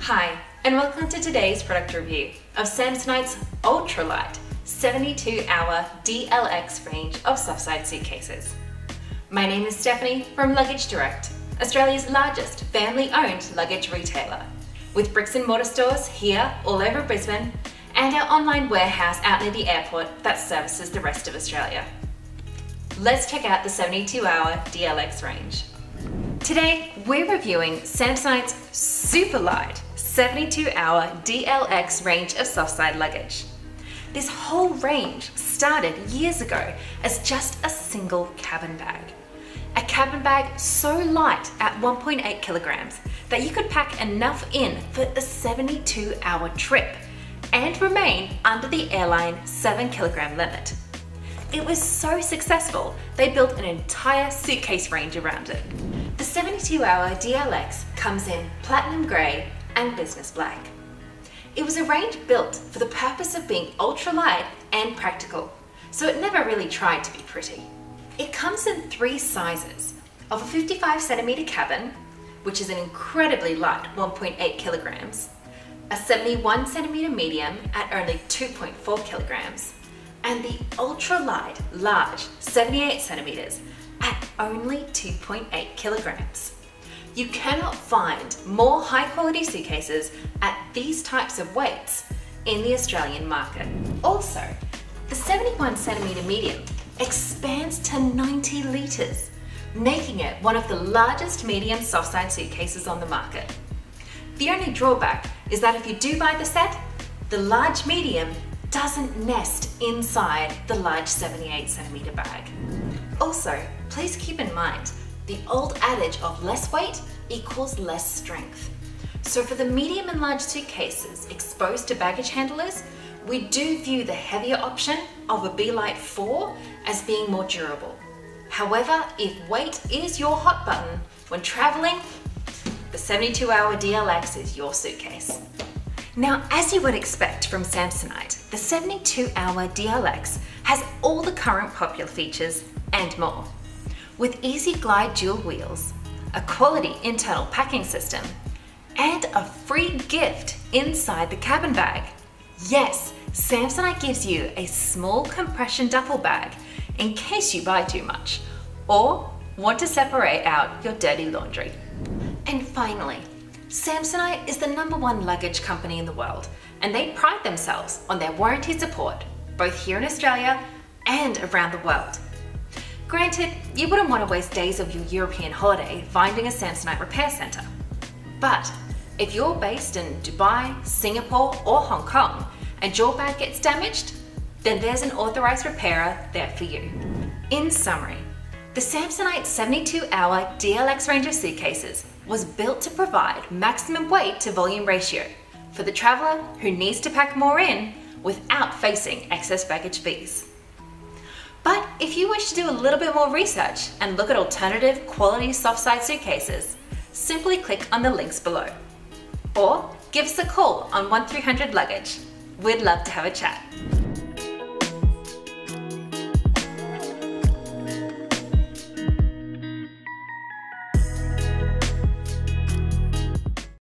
Hi, and welcome to today's product review of Samsonite's Ultralight 72-hour DLX range of softside suitcases. My name is Stephanie from Luggage Direct, Australia's largest family-owned luggage retailer, with bricks and mortar stores here all over Brisbane and our online warehouse out near the airport that services the rest of Australia. Let's check out the 72-hour DLX range. Today, we're reviewing Samsonite's Superlight 72-hour DLX range of softside luggage. This whole range started years ago as just a single cabin bag. A cabin bag so light at 1.8 kilograms that you could pack enough in for a 72 hour trip and remain under the airline 7 kilogram limit. It was so successful, they built an entire suitcase range around it. The 72 hour DLX comes in platinum grey and business black. It was a range built for the purpose of being ultra light and practical, so it never really tried to be pretty. It comes in three sizes of a 55 centimeter cabin, which is an incredibly light 1.8 kilograms, a 71 centimeter medium at only 2.4 kilograms, and the ultra light large 78 centimeters at only 2.8 kilograms. You cannot find more high quality suitcases at these types of weights in the Australian market. Also, the 71 centimetre medium expands to 90 litres, making it one of the largest medium soft side suitcases on the market. The only drawback is that if you do buy the set, the large medium doesn't nest inside the large 78 centimetre bag. Also, please keep in mind the old adage of less weight equals less strength. So for the medium and large suitcases exposed to baggage handlers, we do view the heavier option of a B-Lite 4 as being more durable. However, if weight is your hot button when traveling, the 72 hour DLX is your suitcase. Now, as you would expect from Samsonite, the 72 hour DLX has all the current popular features and more. With easy glide dual wheels, a quality internal packing system, and a free gift inside the cabin bag. Yes, Samsonite gives you a small compression duffel bag in case you buy too much or want to separate out your dirty laundry. And finally, Samsonite is the number one luggage company in the world and they pride themselves on their warranty support both here in Australia and around the world. Granted, you wouldn't want to waste days of your European holiday finding a Samsonite repair centre. But if you're based in Dubai, Singapore or Hong Kong and your bag gets damaged, then there's an authorised repairer there for you. In summary, the Samsonite 72-hour DLX range of suitcases was built to provide maximum weight to volume ratio for the traveller who needs to pack more in without facing excess baggage fees. But if you wish to do a little bit more research and look at alternative quality soft side suitcases, simply click on the links below. Or give us a call on 1300 Luggage. We'd love to have a chat.